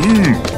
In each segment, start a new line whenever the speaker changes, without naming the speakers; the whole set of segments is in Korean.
음.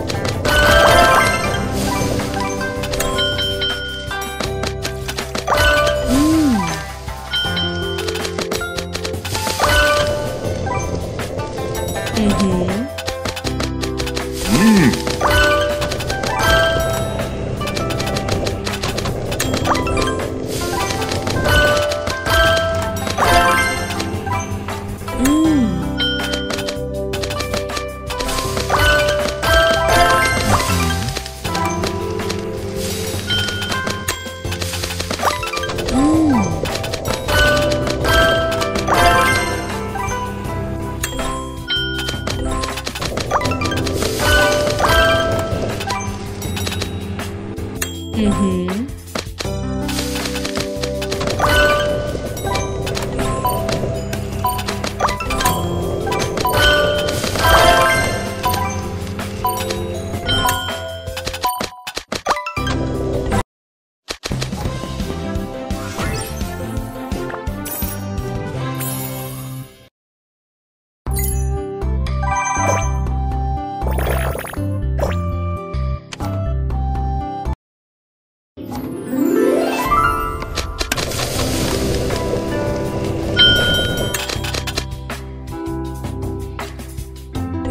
嗯哼。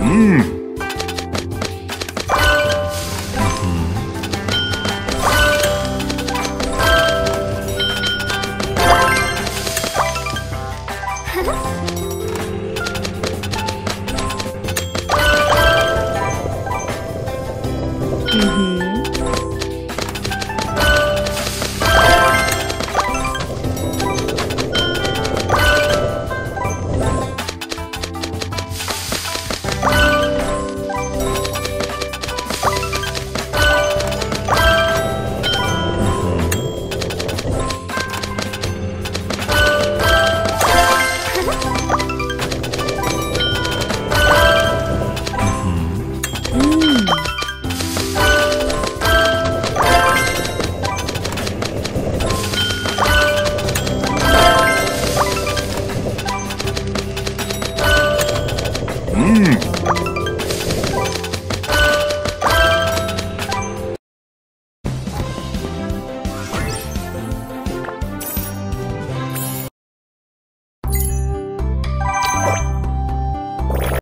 Mmm. Ooh.